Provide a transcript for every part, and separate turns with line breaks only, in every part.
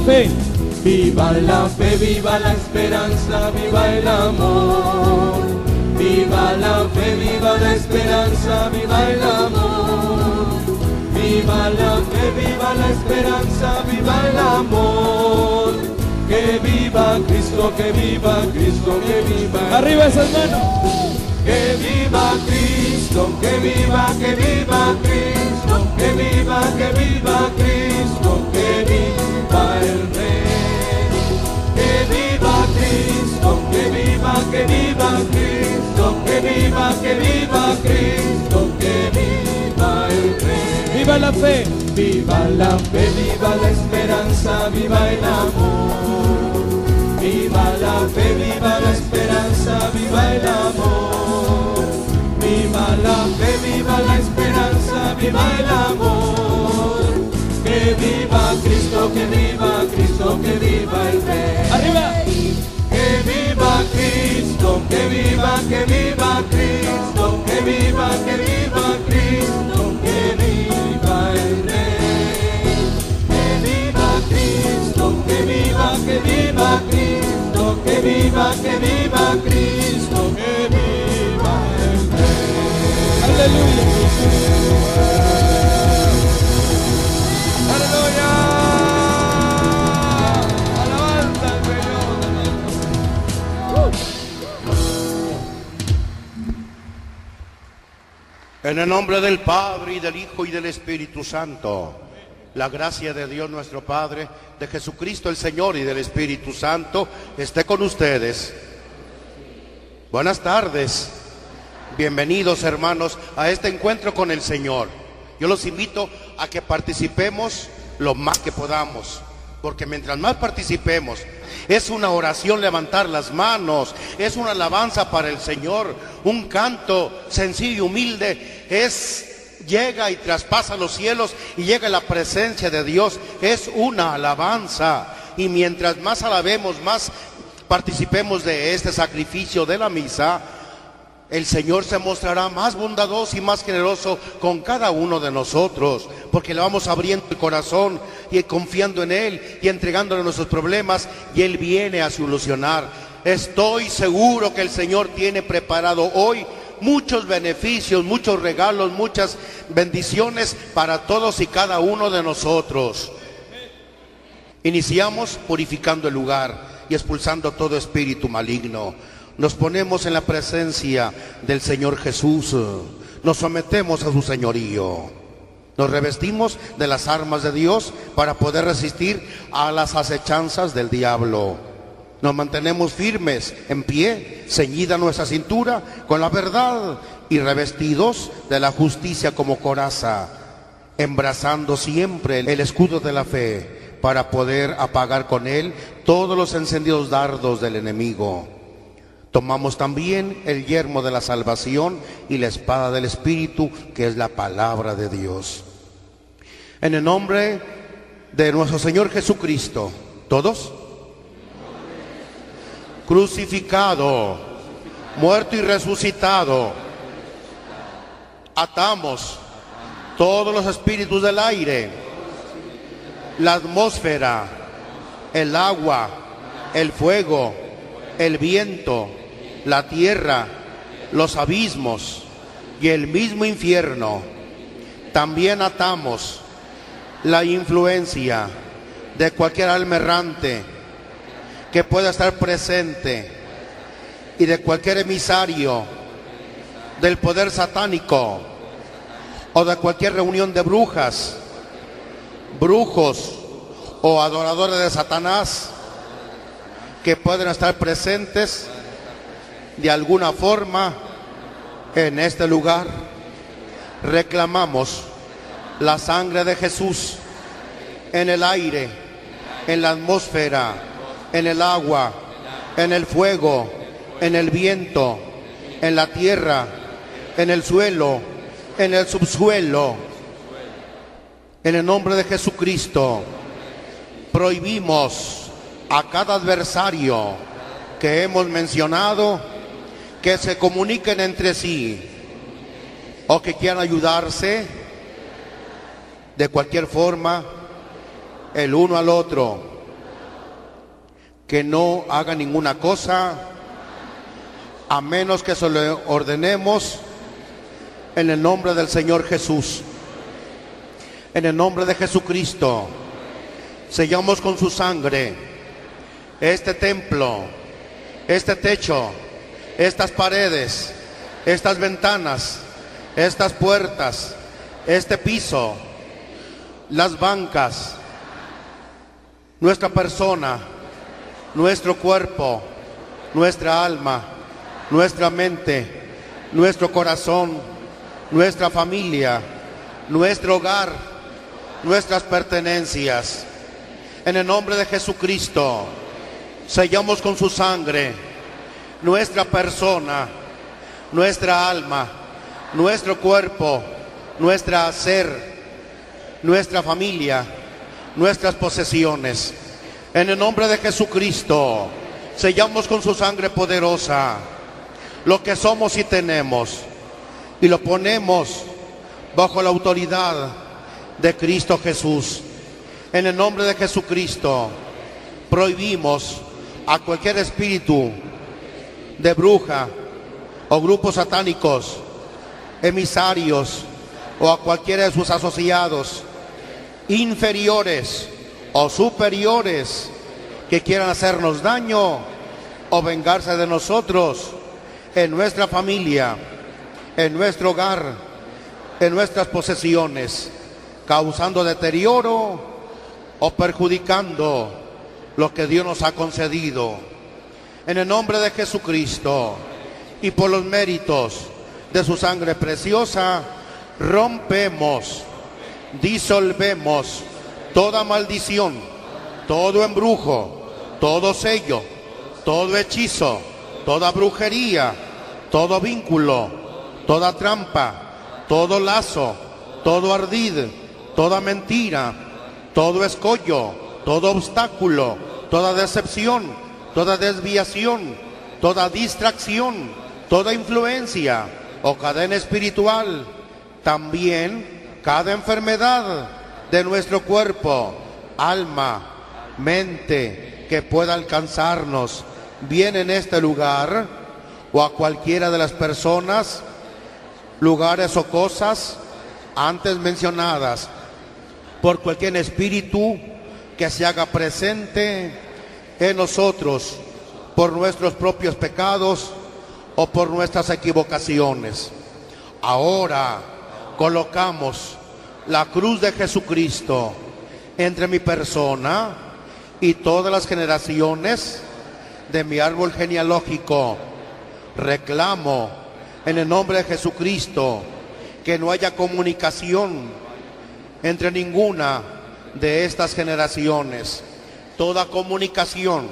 la fe.
Viva la fe, viva la esperanza, viva el amor. Viva la fe, viva la esperanza, viva el amor. Viva la fe, viva la esperanza, viva el amor. Que viva Cristo, que viva Cristo, que viva.
Arriba esas manos.
Que viva Cristo, que viva, que viva Cristo, que viva, que viva Cristo, viva Cristo, que viva el Rey.
Viva la fe.
Viva la fe, viva la esperanza, viva el amor. Viva la fe, viva la esperanza, viva el amor. Viva la fe, viva la esperanza, viva el amor. Que viva Cristo, que viva Cristo, que viva el Rey.
Arriba.
Que viva Cristo, que viva, que viva
En el nombre del Padre y del Hijo y del Espíritu Santo, la gracia de Dios nuestro Padre, de Jesucristo el Señor y del Espíritu Santo esté con ustedes. Buenas tardes, bienvenidos hermanos a este encuentro con el Señor. Yo los invito a que participemos lo más que podamos, porque mientras más participemos, es una oración levantar las manos, es una alabanza para el Señor, un canto sencillo y humilde, es llega y traspasa los cielos y llega la presencia de Dios, es una alabanza. Y mientras más alabemos, más participemos de este sacrificio de la misa, el Señor se mostrará más bondadoso y más generoso con cada uno de nosotros, porque le vamos abriendo el corazón y confiando en Él y entregándole nuestros problemas y Él viene a solucionar. Estoy seguro que el Señor tiene preparado hoy muchos beneficios, muchos regalos, muchas bendiciones para todos y cada uno de nosotros. Iniciamos purificando el lugar y expulsando todo espíritu maligno. Nos ponemos en la presencia del Señor Jesús. Nos sometemos a su señorío. Nos revestimos de las armas de Dios para poder resistir a las acechanzas del diablo. Nos mantenemos firmes, en pie, ceñida nuestra cintura con la verdad y revestidos de la justicia como coraza, embrazando siempre el escudo de la fe para poder apagar con él todos los encendidos dardos del enemigo. Tomamos también el yermo de la salvación y la espada del Espíritu, que es la palabra de Dios. En el nombre de nuestro Señor Jesucristo, todos, crucificado, muerto y resucitado, atamos todos los espíritus del aire, la atmósfera, el agua, el fuego, el viento, la tierra, los abismos y el mismo infierno. También atamos la influencia de cualquier alma errante que pueda estar presente y de cualquier emisario del poder satánico o de cualquier reunión de brujas, brujos o adoradores de Satanás que pueden estar presentes de alguna forma en este lugar. Reclamamos la sangre de Jesús en el aire, en la atmósfera, en el agua, en el fuego, en el viento, en la tierra, en el suelo, en el subsuelo. En el nombre de Jesucristo, prohibimos a cada adversario que hemos mencionado que se comuniquen entre sí o que quieran ayudarse de cualquier forma el uno al otro, que no haga ninguna cosa a menos que se lo ordenemos en el nombre del Señor Jesús. En el nombre de Jesucristo, sellamos con su sangre este templo, este techo, estas paredes, estas ventanas, estas puertas, este piso, las bancas, nuestra persona, nuestro cuerpo, nuestra alma, nuestra mente, nuestro corazón, nuestra familia, nuestro hogar, nuestras pertenencias. En el nombre de Jesucristo, sellamos con su sangre nuestra persona, nuestra alma, nuestro cuerpo, nuestra ser, nuestra familia, nuestras posesiones. En el nombre de Jesucristo, sellamos con su sangre poderosa lo que somos y tenemos y lo ponemos bajo la autoridad de Cristo Jesús. En el nombre de Jesucristo prohibimos a cualquier espíritu de bruja o grupos satánicos, emisarios o a cualquiera de sus asociados, inferiores o superiores que quieran hacernos daño o vengarse de nosotros en nuestra familia, en nuestro hogar, en nuestras posesiones, causando deterioro o perjudicando lo que Dios nos ha concedido. En el nombre de Jesucristo y por los méritos de su sangre preciosa, rompemos, disolvemos toda maldición, todo embrujo, todo sello, todo hechizo, toda brujería, todo vínculo, toda trampa, todo lazo, todo ardid, toda mentira, todo escollo, todo obstáculo, toda decepción, toda desviación, toda distracción, toda influencia o cadena espiritual, también cada enfermedad de nuestro cuerpo, alma, mente que pueda alcanzarnos bien en este lugar o a cualquiera de las personas, lugares o cosas antes mencionadas por cualquier espíritu que se haga presente en nosotros por nuestros propios pecados o por nuestras equivocaciones. Ahora colocamos la cruz de Jesucristo entre mi persona y todas las generaciones de mi árbol genealógico. Reclamo en el nombre de Jesucristo que no haya comunicación entre ninguna de estas generaciones. Toda comunicación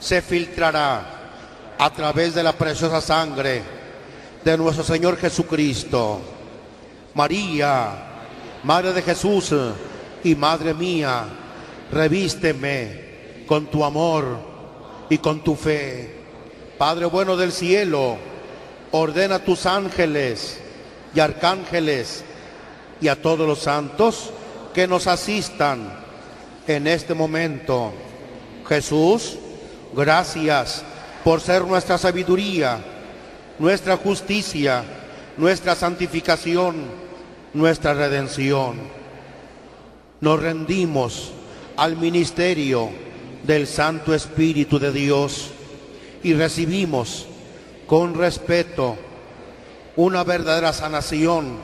se filtrará a través de la preciosa sangre de nuestro Señor Jesucristo. María, Madre de Jesús y Madre mía, revísteme con tu amor y con tu fe. Padre bueno del cielo, ordena a tus ángeles y arcángeles y a todos los santos que nos asistan en este momento. Jesús, gracias por ser nuestra sabiduría, nuestra justicia, nuestra santificación, nuestra redención. Nos rendimos al ministerio del Santo Espíritu de Dios y recibimos con respeto una verdadera sanación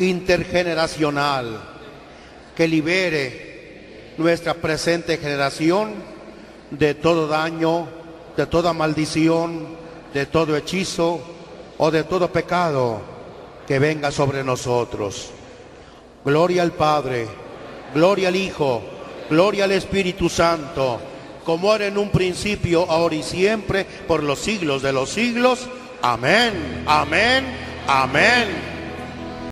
intergeneracional que libere nuestra presente generación de todo daño, de toda maldición, de todo hechizo o de todo pecado que venga sobre nosotros. Gloria al Padre, gloria al Hijo, gloria al Espíritu Santo, como era en un principio, ahora y siempre, por los siglos de los siglos. Amén, amén, amén.